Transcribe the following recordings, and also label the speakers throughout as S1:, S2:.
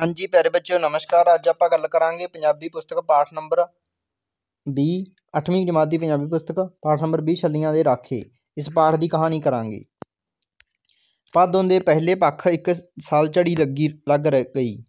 S1: ਹਾਂਜੀ ਪਿਆਰੇ ਬੱਚਿਓ, ਨਮਸਕਾਰ। ਅੱਜ ਆਪਾਂ ਗੱਲ ਕਰਾਂਗੇ ਪੰਜਾਬੀ ਪੁਸਤਕ ਪਾਠ ਨੰਬਰ 20 8ਵੀਂ ਜਮਾਤ ਦੀ ਪੰਜਾਬੀ ਪੁਸਤਕ, ਪਾਠ ਨੰਬਰ 20 ਛੱਲੀਆਂ ਦੇ ਰਾਖੇ। ਇਸ ਪਾਠ ਦੀ ਕਹਾਣੀ ਕਰਾਂਗੇ। ਭਾਦੋਂ ਦੇ ਪਹਿਲੇ ਪੱਖ ਇੱਕ ਸਾਲ ਝੜੀ ਲੱਗੀ, ਲੱਗ ਰ- ਗਈ।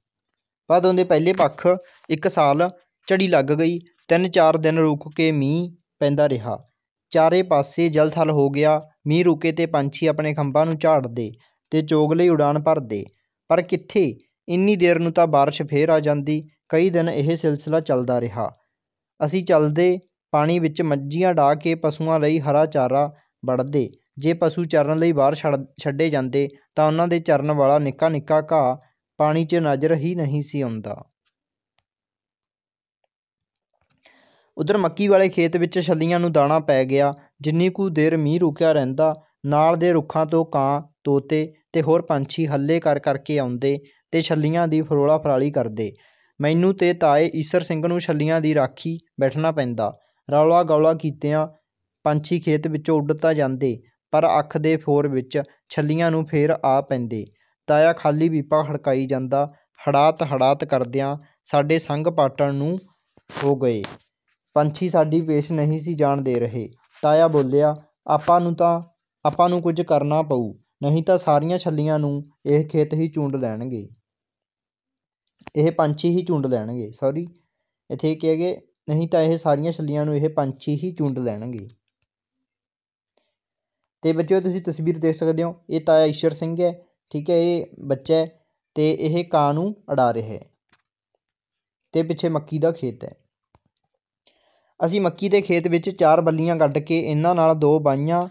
S1: ਭਾਦੋਂ ਦੇ ਪਹਿਲੇ ਪੱਖ ਇੱਕ ਸਾਲ ਝੜੀ ਲੱਗ ਗਈ। ਤਿੰਨ ਚਾਰ ਦਿਨ ਰੁਕ ਕੇ ਮੀਂਹ ਪੈਂਦਾ ਰਿਹਾ। ਚਾਰੇ ਪਾਸੇ ਜਲ ਥਲ ਹੋ ਗਿਆ। ਮੀਂਹ ਰੁਕੇ ਤੇ ਪੰਛੀ ਆਪਣੇ ਖੰਭਾਂ ਨੂੰ ਝਾੜਦੇ ਤੇ ਚੋਗ ਲਈ ਉਡਾਨ ਭਰਦੇ। ਪਰ ਕਿੱਥੇ ਇੰਨੀ ਦੇਰ ਨੂੰ ਤਾਂ ਬਾਰਿਸ਼ ਫੇਰ ਆ ਜਾਂਦੀ, ਕਈ ਦਿਨ ਇਹ ਸਿਲਸਿਲਾ ਚੱਲਦਾ ਰਿਹਾ। ਅਸੀਂ ਚੱਲਦੇ ਪਾਣੀ ਵਿੱਚ ਮੱਝੀਆਂ ਡਾਹ ਕੇ ਪਸ਼ੂਆਂ ਲਈ ਹਰਾ ਚਾਰਾ ਵੱਢਦੇ ਜੇ ਪਸ਼ੂ ਚਰਨ ਲਈ ਬਾਹਰ ਛੱਡ, ਛੱਡੇ ਜਾਂਦੇ, ਤਾਂ ਉਹਨਾਂ ਦੇ ਚਰਨ ਵਾਲਾ ਨਿੱਕਾ ਨਿੱਕਾ ਘਾਹ ਪਾਣੀ 'ਚ ਨਜ਼ਰ ਹੀ ਨਹੀਂ ਸੀ ਆਉਂਦਾ। ਉਧਰ ਮੱਕੀ ਵਾਲੇ ਖੇਤ ਵਿੱਚ ਛੱਲੀਆਂ ਨੂੰ ਦਾਣਾ ਪੈ ਗਿਆ। ਜਿੰਨੀ ਕੁ ਦੇਰ ਮੀਂਹ ਰੁਕਿਆ ਰਹਿੰਦਾ, ਨਾਲ ਦੇ ਰੁੱਖਾਂ ਤੋਂ ਕਾਂ ਤੋਤੇ ਤੇ ਹੋਰ ਪੰਛੀ ਹੱਲੇ ਕਰ ਕਰਕੇ ਆਉਂਦੇ। ਤੇ ਛੱਲੀਆਂ ਦੀ ਫਰੋਲਾ ਫਰਾਲੀ ਕਰਦੇ। ਮੈਨੂੰ ਤੇ ਤਾਏ ਈਸਰ ਸਿੰਘ ਨੂੰ ਛੱਲੀਆਂ ਦੀ ਰਾਖੀ ਬੈਠਣਾ ਪੈਂਦਾ। ਰੌਲਾ ਗੌਲਾ ਕੀਤਿਆਂ ਪੰਛੀ ਖੇਤ ਵਿੱਚੋਂ ਉੱਡ ਤਾਂ ਜਾਂਦੇ, ਪਰ ਅੱਖ ਦੇ ਫੋਰ ਵਿੱਚ ਛੱਲੀਆਂ ਨੂੰ ਫੇਰ ਆ ਪੈਂਦੇ। ਤਾਇਆ ਖਾਲੀ ਪੀਪਾ ਖੜਕਾਈ ਜਾਂਦਾ, ਹੜਾਤ ਹੜਾਤ ਕਰਦਿਆਂ ਸਾਡੇ ਸੰਗ ਪਾਟਣ ਨੂੰ ਹੋ ਗਏ। ਪੰਛੀ ਸਾਡੀ ਪੇਸ਼ ਨਹੀਂ ਸੀ ਜਾਣ ਦੇ ਰਹੇ। ਤਾਇਆ ਬੋਲਿਆ, ਆਪਾਂ ਨੂੰ ਤਾਂ, ਆਪਾਂ ਨੂੰ ਕੁਝ ਕਰਨਾ ਪਊ, ਨਹੀਂ ਤਾਂ ਸਾਰੀਆਂ ਛੱਲੀਆਂ ਨੂੰ ਇਹ ਖੇਤ ਹੀ ਚੂੰਡ ਲੈਣਗੇ। ਇਹ ਪੰਛੀ ਹੀ ਚੂੰਡ ਲੈਣਗੇ ਸੋਰੀ ਇੱਥੇ ਕਿਹਾ ਹੈਗੇ ਨਹੀਂ ਤਾਂ ਇਹ ਸਾਰੀਆਂ ਛੱਲੀਆਂ ਨੂੰ ਇਹ ਪੰਛੀ ਹੀ ਚੂੰਡ ਲੈਣਗੇ। ਤੇ ਬੱਚਿਓ, ਤੁਸੀਂ ਤਸਵੀਰ ਦੇਖ ਸਕਦੇ ਹੋ, ਇਹ ਤਾਇਆ ਈਸ਼ਰ ਸਿੰਘ ਹੈ, ਠੀਕ ਹੈ, ਇਹ ਬੱਚਾ ਹੈ, ਤੇ ਇਹ ਕਾਂ ਨੂੰ ਅੜਾ ਰਿਹਾ ਹੈ। ਤੇ ਪਿੱਛੇ ਮੱਕੀ ਦਾ ਖੇਤ ਹੈ। ਅਸੀਂ ਮੱਕੀ ਦੇ ਖੇਤ ਵਿੱਚ ਚਾਰ ਬੱਲੀਆਂ ਕੱਢ ਕੇ ਇਹਨਾਂ ਨਾਲ ਦੋ ਬਾਈਆਂ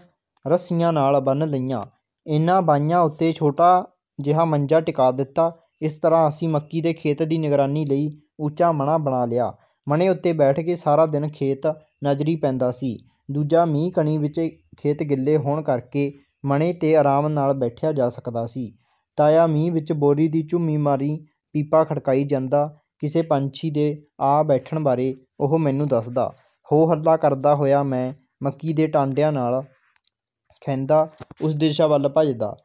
S1: ਰੱਸੀਆਂ ਨਾਲ ਬੰਨ੍ਹ ਲਈਆਂ। ਇਹਨਾਂ ਬਾਈਆਂ ਉੱਤੇ ਛੋਟਾ ਜਿਹਾ ਮੰਜਾ ਟਿਕਾ ਦਿੱਤਾ। ਇਸ ਤਰ੍ਹਾਂ ਅਸੀਂ ਮੱਕੀ ਦੇ ਖੇਤ ਦੀ ਨਿਗਰਾਨੀ ਲਈ ਉੱਚਾ ਮਣਾ ਬਣਾ ਲਿਆ। ਮਣੇ ਉੱਤੇ ਬੈਠ ਕੇ ਸਾਰਾ ਦਿਨ ਖੇਤ ਨਜ਼ਰੀ ਪੈਂਦਾ ਸੀ। ਦੂਜਾ ਮੀਂਹ ਕਣੀ ਵਿੱਚ ਖੇਤ ਗਿੱਲੇ ਹੋਣ ਕਰਕੇ ਮਣੇ 'ਤੇ ਆਰਾਮ ਨਾਲ ਬੈਠਿਆ ਜਾ ਸਕਦਾ ਸੀ। ਤਾਇਆ ਮੀਂਹ ਵਿੱਚ ਬੋਰੀ ਦੀ ਝੁੰਮੀ ਮਾਰੀ ਪੀਪਾ ਖੜਕਾਈ ਜਾਂਦਾ, ਕਿਸੇ ਪੰਛੀ ਦੇ ਆ ਬੈਠਣ ਬਾਰੇ ਉਹ ਮੈਨੂੰ ਦੱਸਦਾ। ਹੋ ਹੱਲਾ ਕਰਦਾ ਹੋਇਆ ਮੈਂ ਮੱਕੀ ਦੇ ਟਾਂਡਿਆਂ ਨਾਲ ਖੈਂਦਾ ਉਸ ਦਿਸ਼ਾ ਵੱਲ ਭੱਜਦਾ।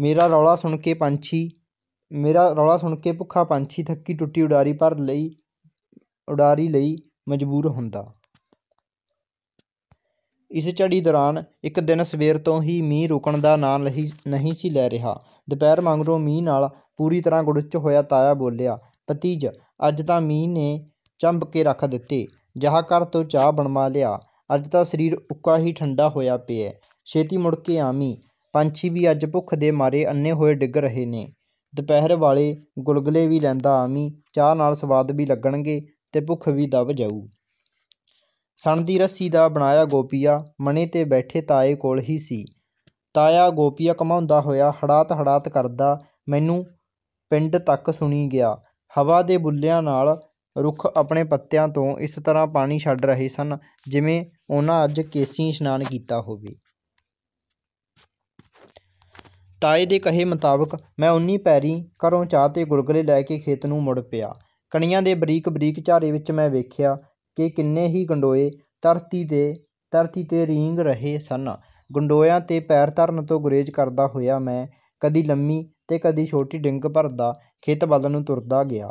S1: ਮੇਰਾ ਰੌਲਾ ਸੁਣ ਕੇ ਪੰਛੀ ਮੇਰਾ ਰੌਲਾ ਸੁਣ ਕੇ ਭੁੱਖਾ ਪੰਛੀ ਥੱਕੀ ਟੁੱਟੀ ਉਡਾਰੀ ਭਰ ਲਈ, ਉਡਾਰੀ ਲਈ ਮਜਬੂਰ ਹੁੰਦਾ। ਇਸ ਝੜੀ ਦੌਰਾਨ ਇੱਕ ਦਿਨ ਸਵੇਰ ਤੋਂ ਹੀ ਮੀਂਹ ਰੁਕਣ ਦਾ ਨਾਂ ਨਹੀਂ ਨਹੀਂ ਸੀ ਲੈ ਰਿਹਾ। ਦੁਪਹਿਰ ਮੰਗਰੋਂ ਮੀਂਹ ਨਾਲ ਪੂਰੀ ਤਰ੍ਹਾਂ ਗੁੜਚ ਹੋਇਆ ਤਾਇਆ ਬੋਲਿਆ, ਭਤੀਜ, ਅੱਜ ਤਾਂ ਮੀਂਹ ਨੇ ਚੰਬ ਕੇ ਰੱਖ ਦਿੱਤੇ। ਜਹਾ ਘਰ ਤੋਂ ਚਾਹ ਬਣਵਾ ਲਿਆ। ਅੱਜ ਤਾਂ ਸਰੀਰ ਉੱਕਾ ਹੀ ਠੰਡਾ ਹੋਇਆ ਪਿਆ। ਛੇਤੀ ਮੁੜ ਕੇ ਆਮੀ ਪੰਛੀ ਵੀ ਅੱਜ ਭੁੱਖ ਦੇ ਮਾਰੇ ਅੰਨੇ ਹੋਏ ਡਿੱਗ ਰਹੇ ਨੇ। ਦੁਪਹਿਰ ਵਾਲੇ ਗੁਲਗੁਲੇ ਵੀ ਲੈਂਦਾ ਆਵੀਂ, ਚਾਹ ਨਾਲ ਸਵਾਦ ਵੀ ਲੱਗਣਗੇ ਤੇ ਭੁੱਖ ਵੀ ਦਬ ਜਾਊ। ਸਣ ਦੀ ਰੱਸੀ ਦਾ ਬਣਾਇਆ ਗੋਪੀਆ ਮਣੇ ਤੇ ਬੈਠੇ ਤਾਏ ਕੋਲ ਹੀ ਸੀ। ਤਾਇਆ ਗੋਪੀਆ ਕਮਾਉਂਦਾ ਹੋਇਆ ਹੜਾਤ ਹੜਾਤ ਕਰਦਾ ਮੈਨੂੰ ਪਿੰਡ ਤੱਕ ਸੁਣੀ ਗਿਆ। ਹਵਾ ਦੇ ਬੁੱਲਿਆਂ ਨਾਲ ਰੁੱਖ ਆਪਣੇ ਪੱਤਿਆਂ ਤੋਂ ਇਸ ਤਰ੍ਹਾਂ ਪਾਣੀ ਛੱਡ ਰਹੇ ਸਨ ਜਿਵੇਂ ਉਹਨਾਂ ਅੱਜ ਕੇਸੀ ਇਸ਼ਨਾਨ ਕੀਤਾ ਹੋਵੇ। ਤਾਏ ਦੇ ਕਹੇ ਮੁਤਾਬਕ ਮੈਂ ਉਨੀ ਪੈਰੀ ਘਰੋਂ ਚਾਹ ਤੇ ਗੁਲਗੁਲੇ ਲੈ ਕੇ ਖੇਤ ਨੂੰ ਮੁੜ ਪਿਆ। ਕਣੀਆਂ ਦੇ ਬਰੀਕ ਬਰੀਕ ਝਾਰੇ ਵਿੱਚ ਮੈਂ ਵੇਖਿਆ ਕਿ ਕਿੰਨੇ ਹੀ ਗੰਡੋਏ ਧਰਤੀ ਦੇ, ਧਰਤੀ ਤੇ ਰੀਂਗ ਰਹੇ ਸਨ। ਗੰਡੋਇਆਂ ਤੇ ਪੈਰ ਧਰਨ ਤੋਂ ਗੁਰੇਜ਼ ਕਰਦਾ ਹੋਇਆ ਮੈਂ ਕਦੀ ਲੰਮੀ ਤੇ ਕਦੀ ਛੋਟੀ ਡਿੰਗ ਭਰਦਾ ਖੇਤ ਵੱਲ ਨੂੰ ਤੁਰਦਾ ਗਿਆ।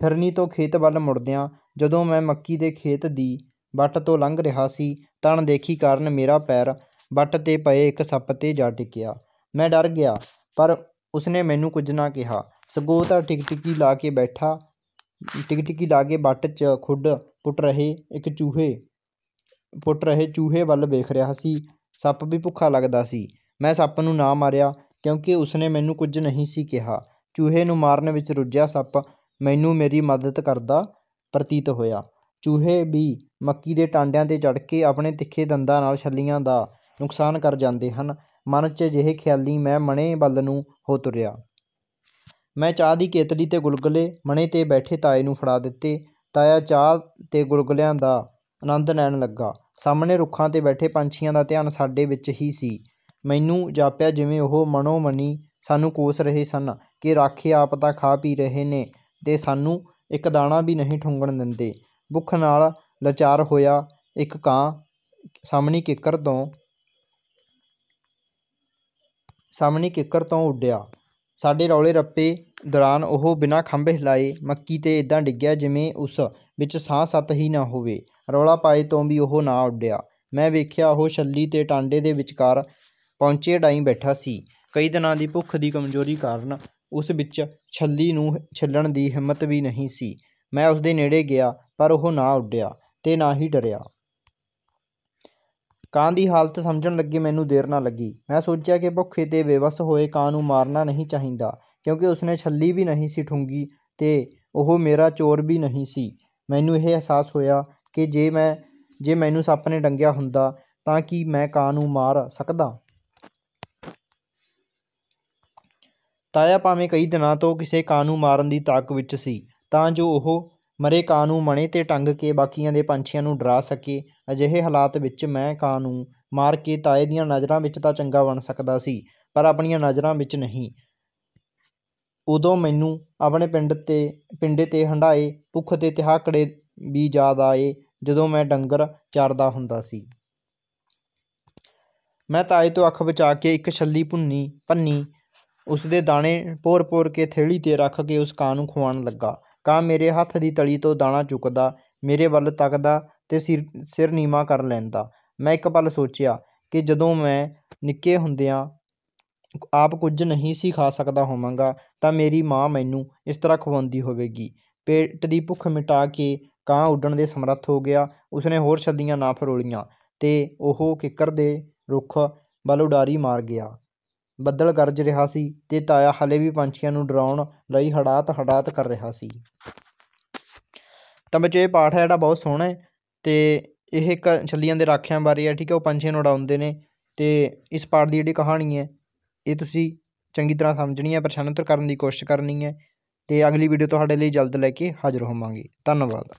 S1: ਫਿਰਨੀ ਤੋਂ ਖੇਤ ਵੱਲ ਮੁੜਦਿਆਂ ਜਦੋਂ ਮੈਂ ਮੱਕੀ ਦੇ ਖੇਤ ਦੀ ਵੱਟ ਤੋਂ ਲੰਘ ਰਿਹਾ ਸੀ ਤਾਂ ਅਣਦੇਖੀ ਕਾਰਨ ਮੇਰਾ ਪੈਰ ਵੱਟ ਤੇ ਪਏ ਇੱਕ ਸੱਪ ਤੇ ਜਾ ਟਿਕਿਆ। ਮੈਂ ਡਰ ਗਿਆ, ਪਰ ਉਸਨੇ ਮੈਨੂੰ ਕੁਝ ਨਾ ਕਿਹਾ। ਸਗੋਂ ਤਾਂ ਟਿਕਟਿਕੀ ਲਾ ਕੇ ਬੈਠਾ, ਟਿਕਟਿਕੀ ਲਾ ਕੇ ਵੱਟ 'ਚ ਖੁੱਡ ਪੁੱਟ ਰਹੇ ਇੱਕ ਚੂਹੇ, ਪੁੱਟ ਰਹੇ ਚੂਹੇ ਵੱਲ ਵੇਖ ਰਿਹਾ ਸੀ। ਸੱਪ ਵੀ ਭੁੱਖਾ ਲੱਗਦਾ ਸੀ। ਮੈਂ ਸੱਪ ਨੂੰ ਨਾ ਮਾਰਿਆ, ਕਿਉਂਕਿ ਉਸਨੇ ਮੈਨੂੰ ਕੁਝ ਨਹੀਂ ਸੀ ਕਿਹਾ। ਚੂਹੇ ਨੂੰ ਮਾਰਨ ਵਿੱਚ ਰੁੱਝਿਆ ਸੱਪ ਮੈਨੂੰ ਮੇਰੀ ਮਦਦ ਕਰਦਾ ਪ੍ਰਤੀਤ ਹੋਇਆ। ਚੂਹੇ ਵੀ ਮੱਕੀ ਦੇ ਟਾਂਡਿਆਂ ਤੇ ਚੜ੍ਹ ਕੇ ਆਪਣੇ ਤਿੱਖੇ ਦੰਦਾਂ ਨਾਲ ਛੱਲੀਆਂ ਦਾ ਨੁਕਸਾਨ ਕਰ ਜਾਂਦੇ ਹਨ। ਮਨ 'ਚ ਅਜਿਹੇ ਖਿਆਲੀ ਮੈਂ ਮਣੇ ਵੱਲ ਨੂੰ ਹੋ ਤੁਰਿਆ। ਮੈਂ ਚਾਹ ਦੀ ਕੇਤਲੀ ਤੇ ਗੁਲਗੁਲੇ ਮਣੇ ਤੇ ਬੈਠੇ ਤਾਏ ਨੂੰ ਫੜਾ ਦਿੱਤੇ। ਤਾਇਆ ਚਾਹ ਤੇ ਗੁਲਗੁਲਿਆਂ ਦਾ ਆਨੰਦ ਲੈਣ ਲੱਗਾ। ਸਾਹਮਣੇ ਰੁੱਖਾਂ ਤੇ ਬੈਠੇ ਪੰਛੀਆਂ ਦਾ ਧਿਆਨ ਸਾਡੇ ਵਿੱਚ ਹੀ ਸੀ। ਮੈਨੂੰ ਜਾਪਿਆ ਜਿਵੇਂ ਉਹ ਮਨੋ ਮਨੀ ਸਾਨੂੰ ਕੋਸ ਰਹੇ ਸਨ ਕਿ ਰਾਖੇ ਆਪ ਤਾਂ ਖਾ ਪੀ ਰਹੇ ਨੇ ਤੇ ਸਾਨੂੰ ਇੱਕ ਦਾਣਾ ਵੀ ਨਹੀਂ ਠੁੰਗਣ ਦਿੰਦੇ। ਭੁੱਖ ਨਾਲ ਲਾਚਾਰ ਹੋਇਆ ਇੱਕ ਕਾਂ ਸਾਹਮਣੀ ਕਿੱਕਰ ਤੋਂ ਸਾਹਮਣੀ ਕਿੱਕਰ ਤੋਂ ਉੱਡਿਆ। ਸਾਡੇ ਰੌਲੇ ਰੱਪੇ ਦੌਰਾਨ ਉਹ ਬਿਨਾਂ ਖੰਭ ਹਿਲਾਏ ਮੱਕੀ 'ਤੇ ਏਦਾਂ ਡਿੱਗਿਆ ਜਿਵੇਂ ਉਸ ਵਿੱਚ ਸਾਹ ਸੱਤ ਹੀ ਨਾ ਹੋਵੇ। ਰੌਲਾ ਪਾਏ ਤੋਂ ਵੀ ਉਹ ਨਾ ਉੱਡਿਆ। ਮੈਂ ਵੇਖਿਆ ਉਹ ਛੱਲੀ ਤੇ ਟਾਂਡੇ ਦੇ ਵਿਚਕਾਰ ਪਹੁੰਚੇ ਡਾਈ ਬੈਠਾ ਸੀ। ਕਈ ਦਿਨਾਂ ਦੀ ਭੁੱਖ ਦੀ ਕਮਜ਼ੋਰੀ ਕਾਰਨ ਉਸ ਵਿੱਚ ਛੱਲੀ ਨੂੰ ਛਿੱਲਣ ਦੀ ਹਿੰਮਤ ਵੀ ਨਹੀਂ ਸੀ। ਮੈਂ ਉਸਦੇ ਨੇੜੇ ਗਿਆ ਪਰ ਉਹ ਨਾ ਉੱਡਿਆ ਤੇ ਨਾ ਹੀ ਡਰਿਆ। ਕਾਂ ਦੀ ਹਾਲਤ ਸਮਝਣ ਲੱਗੇ ਮੈਨੂੰ ਦੇਰ ਨਾ ਲੱਗੀ। ਮੈਂ ਸੋਚਿਆ ਕਿ ਭੁੱਖੇ ਤੇ ਬੇਵਸ ਹੋਏ ਕਾਂ ਨੂੰ ਮਾਰਨਾ ਨਹੀਂ ਚਾਹੀਦਾ, ਕਿਉਂਕਿ ਉਸਨੇ ਛੱਲੀ ਵੀ ਨਹੀਂ ਸੀ ਠੂੰਗੀ ਤੇ ਉਹ ਮੇਰਾ ਚੋਰ ਵੀ ਨਹੀਂ ਸੀ। ਮੈਨੂੰ ਇਹ ਅਹਿਸਾਸ ਹੋਇਆ ਕਿ ਜੇ ਮੈਂ, ਜੇ ਮੈਨੂੰ ਸੱਪ ਨੇ ਡੰਗਿਆ ਹੁੰਦਾ ਤਾਂ ਕੀ ਮੈਂ ਕਾਂ ਨੂੰ ਮਾਰ ਸਕਦਾ? ਤਾਇਆ ਭਾਵੇਂ ਕਈ ਦਿਨਾਂ ਤੋਂ ਕਿਸੇ ਕਾਂ ਨੂੰ ਮਾਰਨ ਦੀ ਤਾਕ ਵਿੱਚ ਸੀ, ਤਾਂ ਜੋ ਉਹ ਮਰੇ ਕਾਂ ਨੂੰ ਮਣੇ 'ਤੇ ਟੰਗ ਕੇ ਬਾਕੀਆਂ ਦੇ ਪੰਛੀਆਂ ਨੂੰ ਡਰਾ ਸਕੇ। ਅਜਿਹੇ ਹਾਲਾਤ ਵਿੱਚ ਮੈਂ ਕਾਂ ਨੂੰ ਮਾਰ ਕੇ ਤਾਏ ਦੀਆਂ ਨਜ਼ਰਾਂ ਵਿੱਚ ਤਾਂ ਚੰਗਾ ਬਣ ਸਕਦਾ ਸੀ, ਪਰ ਆਪਣੀਆਂ ਨਜ਼ਰਾਂ ਵਿੱਚ ਨਹੀਂ। ਉਦੋਂ ਮੈਨੂੰ ਆਪਣੇ ਪਿੰਡ ਤੇ, ਪਿੰਡੇ 'ਤੇ ਹੰਢਾਏ, ਭੁੱਖ ਤੇ ਤਿਹਾਕੜੇ ਵੀ ਯਾਦ ਆਏ, ਜਦੋਂ ਮੈਂ ਡੰਗਰ ਚਾਰਦਾ ਹੁੰਦਾ ਸੀ। ਮੈਂ ਤਾਏ ਤੋਂ ਅੱਖ ਬਚਾ ਕੇ ਇੱਕ ਛੱਲੀ ਭੁੰਨੀ, ਭੰਨੀ, ਉਸਦੇ ਦਾਣੇ ਭੋਰ-ਭੋਰ ਕੇ ਥੇਲੀ 'ਤੇ ਰੱਖ ਕੇ ਉਸ ਕਾਂ ਨੂੰ ਖਵਾਉਣ ਲੱਗਾ। ਕਾਂ ਮੇਰੇ ਹੱਥ ਦੀ ਤਲੀ ਤੋਂ ਦਾਣਾ ਚੁੱਕਦਾ, ਮੇਰੇ ਵੱਲ ਤੱਕਦਾ ਅਤੇ ਸਿਰ ਸਿਰ ਨੀਵਾਂ ਕਰ ਲੈਂਦਾ। ਮੈਂ ਇੱਕ ਪਲ ਸੋਚਿਆ ਕਿ ਜਦੋਂ ਮੈਂ ਨਿੱਕੇ ਹੁੰਦਿਆਂ ਆਪ ਕੁਝ ਨਹੀਂ ਸੀ ਖਾ ਸਕਦਾ ਹੋਵਾਂਗਾ, ਤਾਂ ਮੇਰੀ ਮਾਂ ਮੈਨੂੰ ਇਸ ਤਰ੍ਹਾਂ ਖਵਾਉਂਦੀ ਹੋਵੇਗੀ। ਪੇਟ ਦੀ ਭੁੱਖ ਮਿਟਾ ਕੇ ਕਾਂ ਉੱਡਣ ਦੇ ਸਮਰੱਥ ਹੋ ਗਿਆ। ਉਸਨੇ ਹੋਰ ਛੱਲੀਆਂ ਨਾ ਫਰੋਲੀਆਂ ਤੇ ਉਹ ਕਿੱਕਰ ਦੇ ਰੁੱਖ ਵੱਲ ਉਡਾਰੀ ਮਾਰ ਗਿਆ। ਬੱਦਲ ਗਰਜ ਰਿਹਾ ਸੀ ਤੇ ਤਾਇਆ ਹਲੇ ਵੀ ਪੰਛੀਆਂ ਨੂੰ ਡਰਾਉਣ ਲਈ ਹੜਾਤ ਹੜਾਤ ਕਰ ਰਿਹਾ ਸੀ। ਤਾਂ ਬੱਚੋ, ਇਹ ਪਾਠ ਹੈ ਜਿਹੜਾ ਬਹੁਤ ਸੋਹਣਾ ਹੈ ਤੇ ਇਹ ਇੱਕ ਛੱਲੀਆਂ ਦੇ ਰਾਖਿਆਂ ਬਾਰੇ ਹੈ, ਠੀਕ ਹੈ, ਉਹ ਪੰਛੀਆਂ ਨੂੰ ਉਡਾਉਂਦੇ ਨੇ ਤੇ ਇਸ ਪਾਠ ਦੀ ਜਿਹੜੀ ਕਹਾਣੀ ਹੈ, ਇਹ ਤੁਸੀਂ ਚੰਗੀ ਤਰ੍ਹਾਂ ਸਮਝਣੀ ਹੈ ਪ੍ਰਸ਼ਨ ਉੱਤਰ ਕਰਨ ਦੀ ਕੋਸ਼ਿਸ਼ ਕਰਨੀ ਹੈ ਤੇ ਅਗਲੀ ਵੀਡੀਓ ਤੁਹਾਡੇ ਲਈ ਜਲਦ ਲੈ ਕੇ ਹਾਜ਼ਰ ਹੋਵਾਂਗੇ। ਧੰਨਵਾਦ।